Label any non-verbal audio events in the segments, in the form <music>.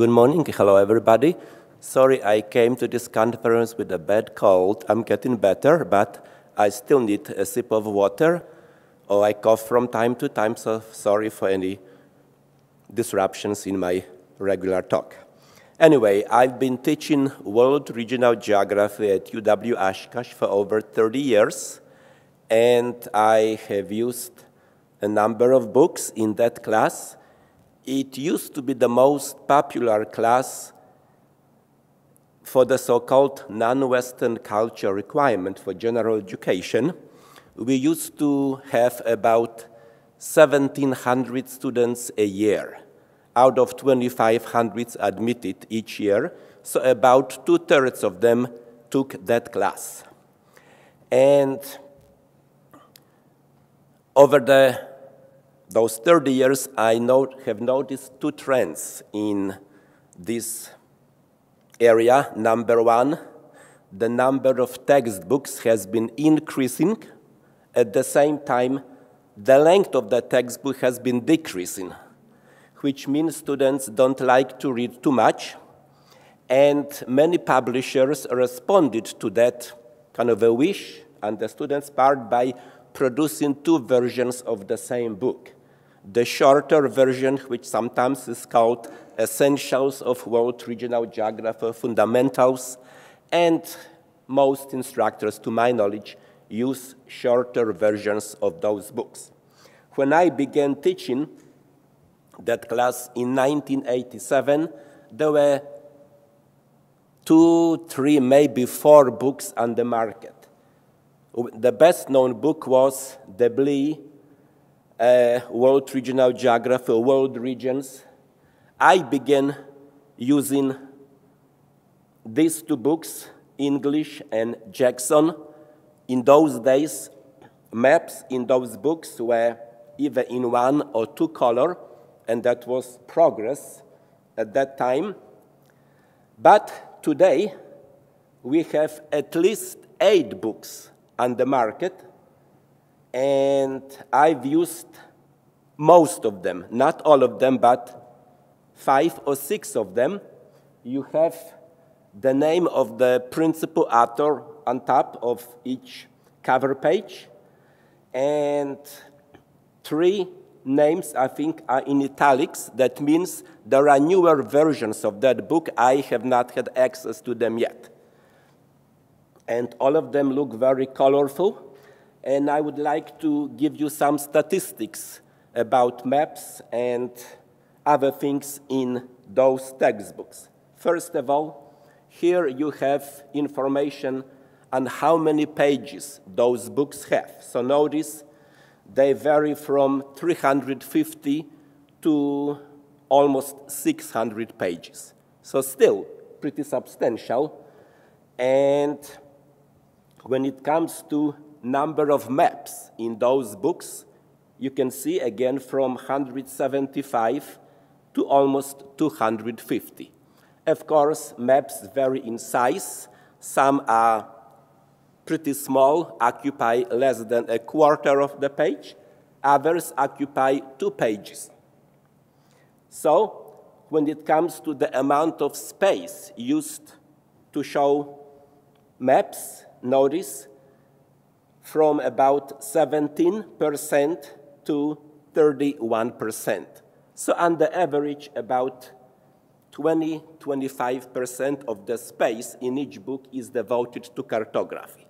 Good morning. Hello, everybody. Sorry I came to this conference with a bad cold. I'm getting better, but I still need a sip of water, or I cough from time to time, so sorry for any disruptions in my regular talk. Anyway, I've been teaching World Regional Geography at UW Oshkosh for over 30 years, and I have used a number of books in that class. It used to be the most popular class for the so-called non-Western culture requirement for general education. We used to have about 1,700 students a year out of 2,500 admitted each year, so about two-thirds of them took that class. And over the, those 30 years, I have noticed two trends in this area. Number one, the number of textbooks has been increasing. At the same time, the length of the textbook has been decreasing, which means students don't like to read too much. And many publishers responded to that kind of a wish on the students' part by producing two versions of the same book. The shorter version, which sometimes is called Essentials of World Regional Geography Fundamentals, and most instructors, to my knowledge, use shorter versions of those books. When I began teaching that class in 1987, there were two, three, maybe four books on the market. The best known book was de Blij, uh, World Regional Geography, World Regions. I began using these two books, English and Jackson. In those days, maps in those books were either in one or two color, and that was progress at that time. But today, we have at least eight books on the market, and I've used most of them, not all of them, but five or six of them. You have the name of the principal author on top of each cover page, and three names, I think, are in italics. That means there are newer versions of that book. I have not had access to them yet and all of them look very colorful. And I would like to give you some statistics about maps and other things in those textbooks. First of all, here you have information on how many pages those books have. So notice they vary from 350 to almost 600 pages. So still pretty substantial. And when it comes to number of maps in those books, you can see again from 175 to almost 250. Of course, maps vary in size. Some are pretty small, occupy less than a quarter of the page. Others occupy two pages. So, when it comes to the amount of space used to show maps, notice, from about 17% to 31%. So on the average, about 20-25% of the space in each book is devoted to cartography.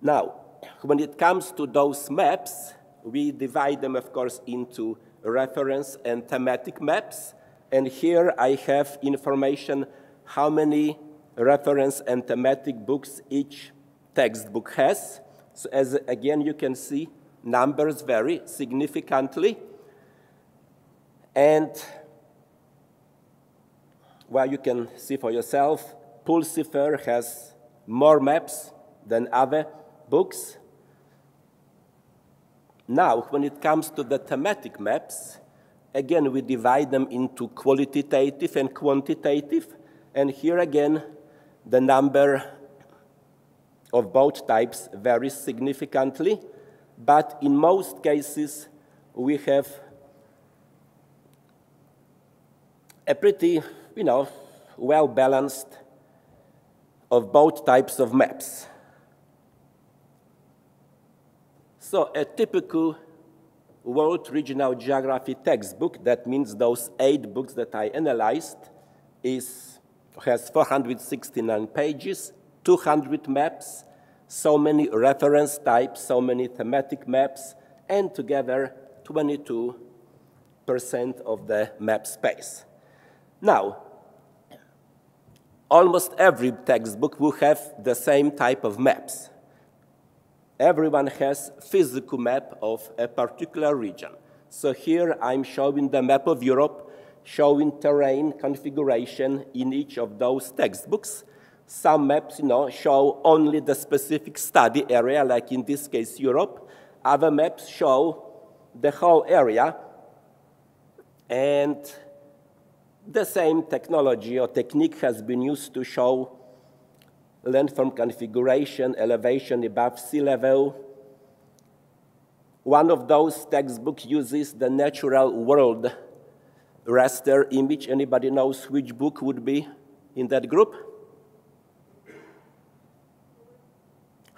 Now, when it comes to those maps, we divide them, of course, into reference and thematic maps. And here I have information how many reference and thematic books each textbook has. So as again, you can see numbers vary significantly. And well, you can see for yourself, Pulsipher has more maps than other books. Now, when it comes to the thematic maps, again, we divide them into qualitative and quantitative. And here again, the number of both types varies significantly, but in most cases, we have a pretty, you know, well balanced of both types of maps. So a typical World Regional Geography textbook, that means those eight books that I analyzed, is, has 469 pages, 200 maps, so many reference types, so many thematic maps, and together 22% of the map space. Now, almost every textbook will have the same type of maps. Everyone has physical map of a particular region. So here I'm showing the map of Europe, showing terrain configuration in each of those textbooks. Some maps, you know, show only the specific study area, like in this case, Europe. Other maps show the whole area. And the same technology or technique has been used to show landform configuration, elevation above sea level. One of those textbooks uses the natural world raster image. Anybody knows which book would be in that group?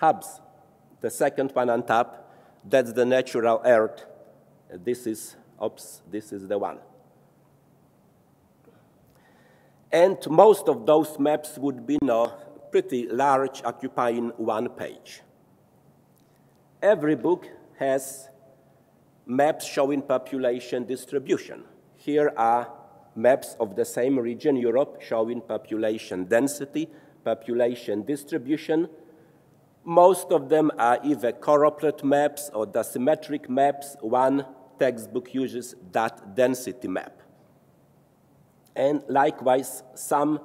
Hubs. The second one on top, that's the natural earth. This is, oops, this is the one. And most of those maps would be no, pretty large, occupying one page. Every book has maps showing population distribution. Here are maps of the same region, Europe, showing population density, population distribution, most of them are either choropleth maps or dasymetric maps. One textbook uses that density map. And likewise, some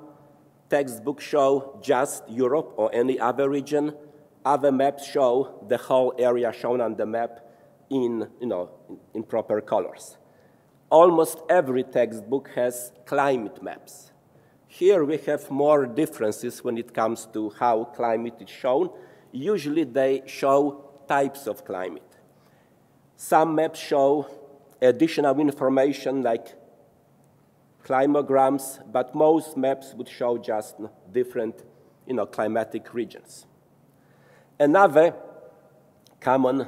textbooks show just Europe or any other region. Other maps show the whole area shown on the map in, you know, in proper colors. Almost every textbook has climate maps. Here we have more differences when it comes to how climate is shown, usually they show types of climate. Some maps show additional information like climograms, but most maps would show just different you know, climatic regions. Another common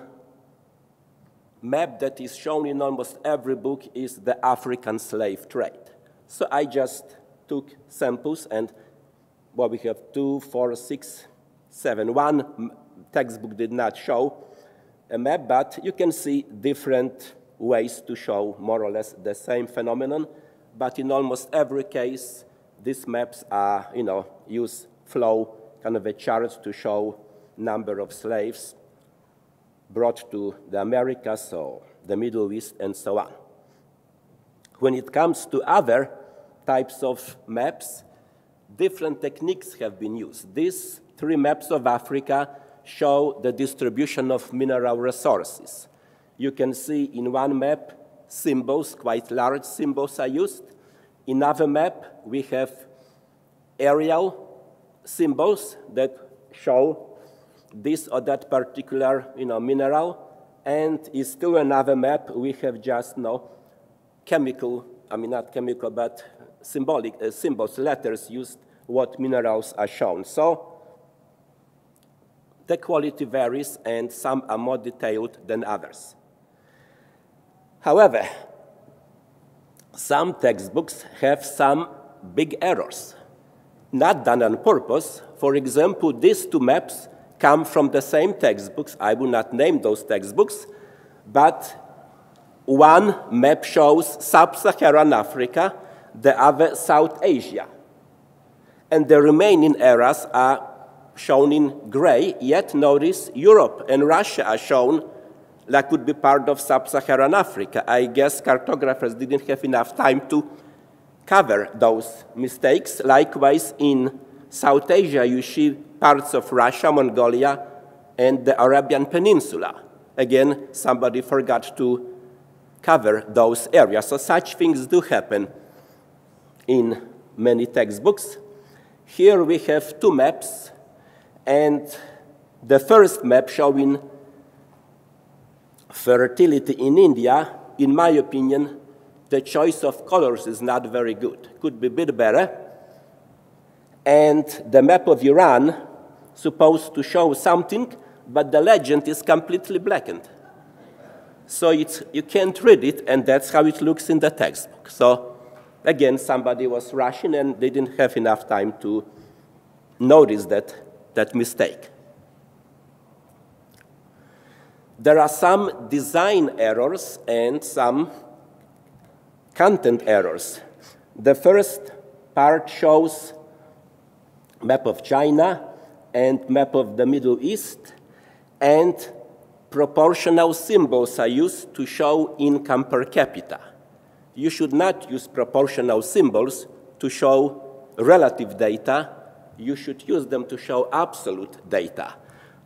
map that is shown in almost every book is the African slave trade. So I just took samples and well, we have two, four, six, 7. One textbook did not show a map, but you can see different ways to show more or less the same phenomenon. But in almost every case, these maps are, you know, use flow, kind of a chart to show number of slaves brought to the Americas or the Middle East and so on. When it comes to other types of maps, different techniques have been used. This three maps of Africa show the distribution of mineral resources. You can see in one map symbols, quite large symbols are used. In another map, we have areal symbols that show this or that particular you know, mineral. And in still another map, we have just you know, chemical, I mean not chemical, but symbolic uh, symbols, letters used what minerals are shown. So the quality varies and some are more detailed than others. However, some textbooks have some big errors, not done on purpose. For example, these two maps come from the same textbooks. I will not name those textbooks, but one map shows sub-Saharan Africa, the other South Asia. And the remaining errors are shown in gray, yet notice Europe and Russia are shown like would be part of sub-Saharan Africa. I guess cartographers didn't have enough time to cover those mistakes. Likewise, in South Asia, you see parts of Russia, Mongolia, and the Arabian Peninsula. Again, somebody forgot to cover those areas. So such things do happen in many textbooks. Here we have two maps and the first map showing fertility in India, in my opinion, the choice of colors is not very good. Could be a bit better. And the map of Iran supposed to show something, but the legend is completely blackened. So you can't read it, and that's how it looks in the textbook. So again, somebody was rushing, and they didn't have enough time to notice that, that mistake. There are some design errors and some content errors. The first part shows map of China and map of the Middle East, and proportional symbols are used to show income per capita. You should not use proportional symbols to show relative data. You should use them to show absolute data.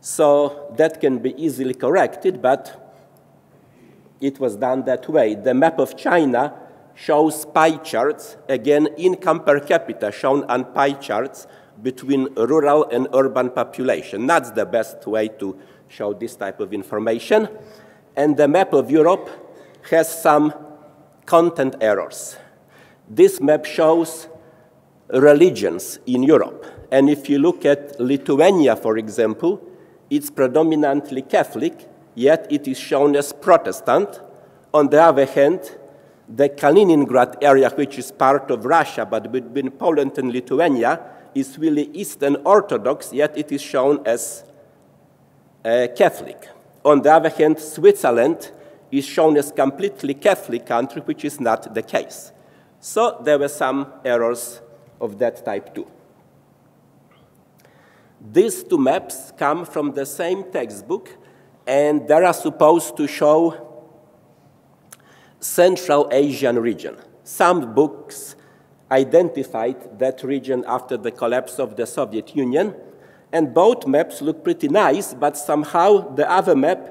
So that can be easily corrected, but it was done that way. The map of China shows pie charts, again, income per capita shown on pie charts between rural and urban population. That's the best way to show this type of information. And the map of Europe has some content errors. This map shows religions in Europe. And if you look at Lithuania, for example, it's predominantly Catholic, yet it is shown as Protestant. On the other hand, the Kaliningrad area, which is part of Russia, but between Poland and Lithuania, is really Eastern Orthodox, yet it is shown as uh, Catholic. On the other hand, Switzerland is shown as completely Catholic country, which is not the case. So there were some errors of that type too. These two maps come from the same textbook, and they are supposed to show Central Asian region. Some books identified that region after the collapse of the Soviet Union, and both maps look pretty nice, but somehow the other map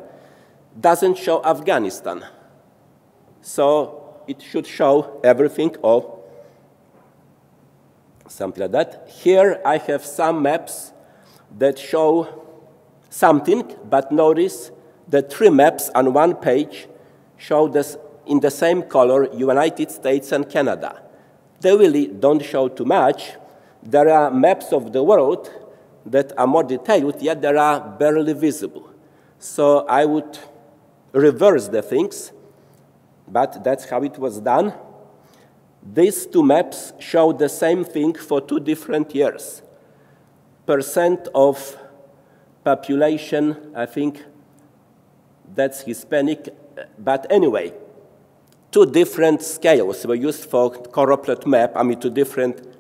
doesn't show Afghanistan. So it should show everything or something like that. Here I have some maps that show something, but notice the three maps on one page show this in the same color United States and Canada. They really don't show too much. There are maps of the world that are more detailed, yet they are barely visible. So I would reverse the things, but that's how it was done. These two maps show the same thing for two different years percent of population, I think that's Hispanic. But anyway, two different scales were used for choropleth map, I mean two different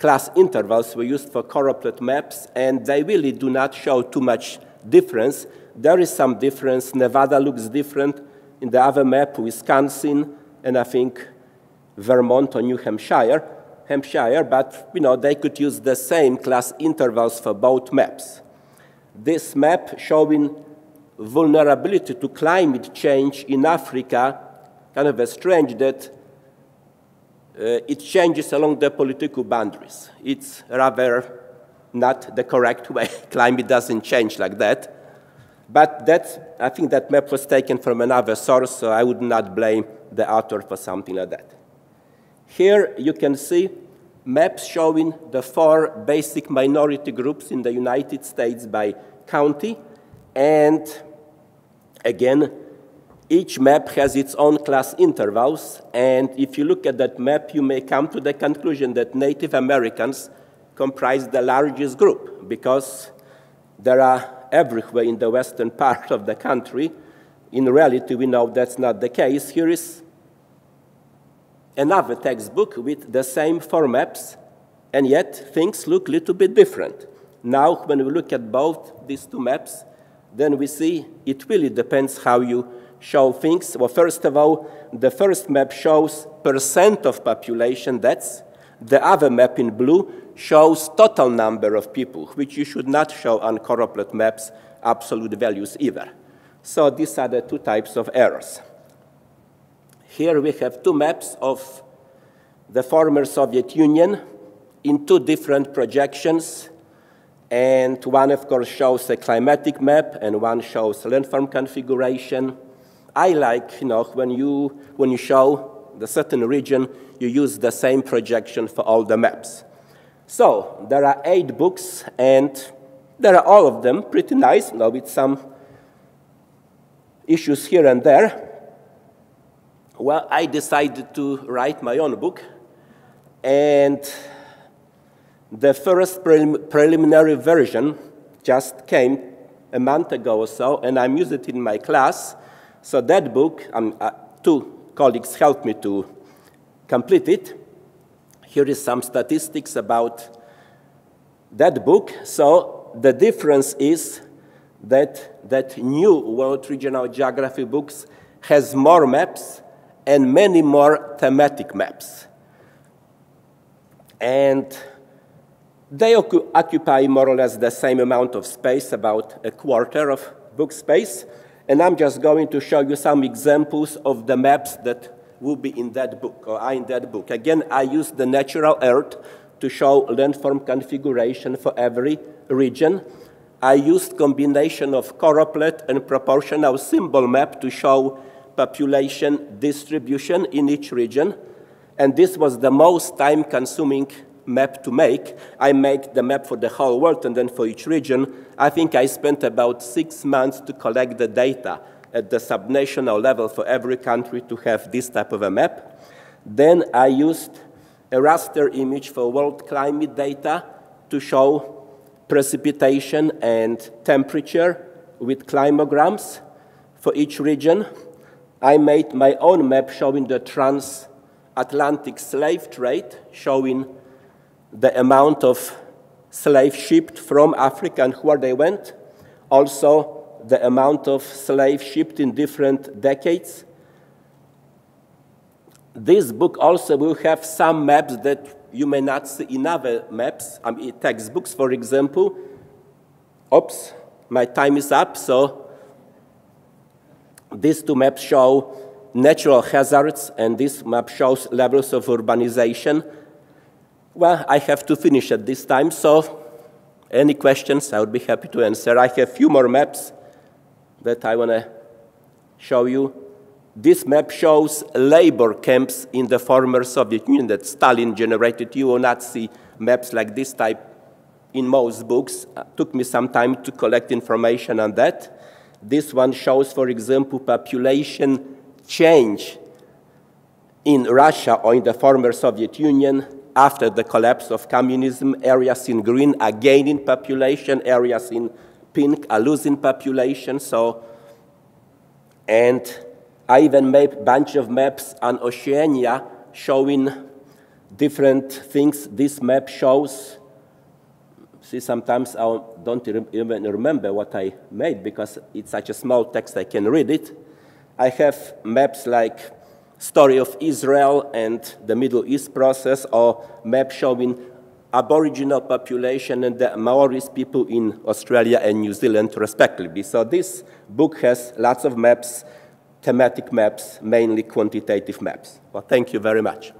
class intervals were used for choropleth maps, and they really do not show too much difference. There is some difference. Nevada looks different in the other map, Wisconsin, and I think Vermont or New Hampshire. Hampshire, but you know, they could use the same class intervals for both maps. This map showing vulnerability to climate change in Africa, kind of a strange that uh, it changes along the political boundaries. It's rather not the correct way. <laughs> climate doesn't change like that. But that, I think that map was taken from another source, so I would not blame the author for something like that. Here you can see maps showing the four basic minority groups in the United States by county. And again, each map has its own class intervals. And if you look at that map, you may come to the conclusion that Native Americans comprise the largest group because there are everywhere in the western <laughs> part of the country. In reality, we know that's not the case. Here is another textbook with the same four maps, and yet things look a little bit different. Now, when we look at both these two maps, then we see it really depends how you show things. Well, first of all, the first map shows percent of population, that's the other map in blue shows total number of people, which you should not show on choropleth maps absolute values either. So these are the two types of errors. Here we have two maps of the former Soviet Union in two different projections. And one, of course, shows a climatic map, and one shows landform configuration. I like, you know, when you, when you show the certain region, you use the same projection for all the maps. So there are eight books, and there are all of them pretty nice, now with some issues here and there. Well, I decided to write my own book, and the first prelim preliminary version just came a month ago or so, and I'm using it in my class. So that book, um, uh, two colleagues helped me to complete it. Here is some statistics about that book. So the difference is that that new World Regional Geography books has more maps and many more thematic maps. And they occupy more or less the same amount of space, about a quarter of book space. And I'm just going to show you some examples of the maps that will be in that book, or are in that book. Again, I use the natural earth to show landform configuration for every region. I used combination of choropleth and proportional symbol map to show population distribution in each region. And this was the most time-consuming map to make. I make the map for the whole world and then for each region. I think I spent about six months to collect the data at the subnational level for every country to have this type of a map. Then I used a raster image for world climate data to show precipitation and temperature with climograms for each region. I made my own map showing the transatlantic slave trade, showing the amount of slaves shipped from Africa and where they went, also the amount of slaves shipped in different decades. This book also will have some maps that you may not see in other maps, I mean, textbooks, for example. Oops, my time is up, so these two maps show natural hazards, and this map shows levels of urbanization. Well, I have to finish at this time, so any questions, I would be happy to answer. I have a few more maps that I want to show you. This map shows labor camps in the former Soviet Union that Stalin generated. You will not see maps like this type in most books. It took me some time to collect information on that. This one shows, for example, population change in Russia or in the former Soviet Union after the collapse of communism, areas in green are gaining population, areas in pink are losing population. So, and I even made a bunch of maps on Oceania showing different things. This map shows. See, sometimes I don't even remember what I made because it's such a small text I can read it. I have maps like story of Israel and the Middle East process, or map showing Aboriginal population and the Maoris people in Australia and New Zealand, respectively. So this book has lots of maps, thematic maps, mainly quantitative maps. Well, thank you very much.